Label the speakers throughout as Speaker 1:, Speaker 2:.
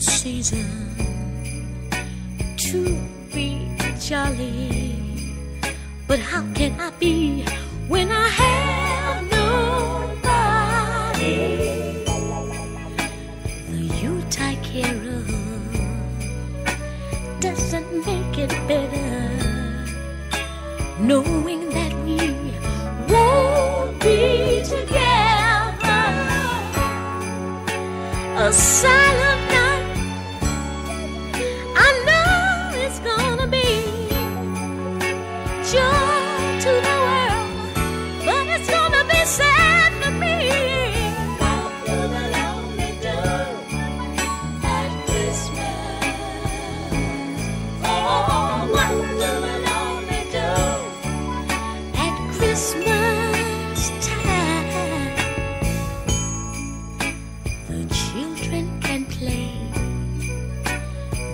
Speaker 1: season to be jolly. But how can I be when I have nobody? The yuletide carol doesn't make it better, knowing that we won't be together. A silent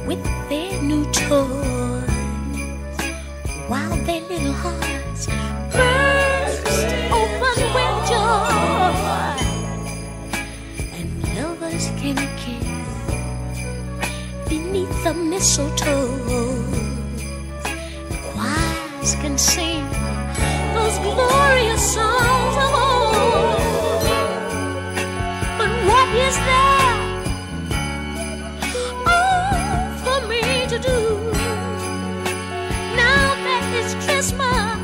Speaker 1: with their new toys while their little hearts burst open with joy, and lovers can kiss beneath the mistletoe. Choirs can sing those glorious songs of old. But what is there? Christmas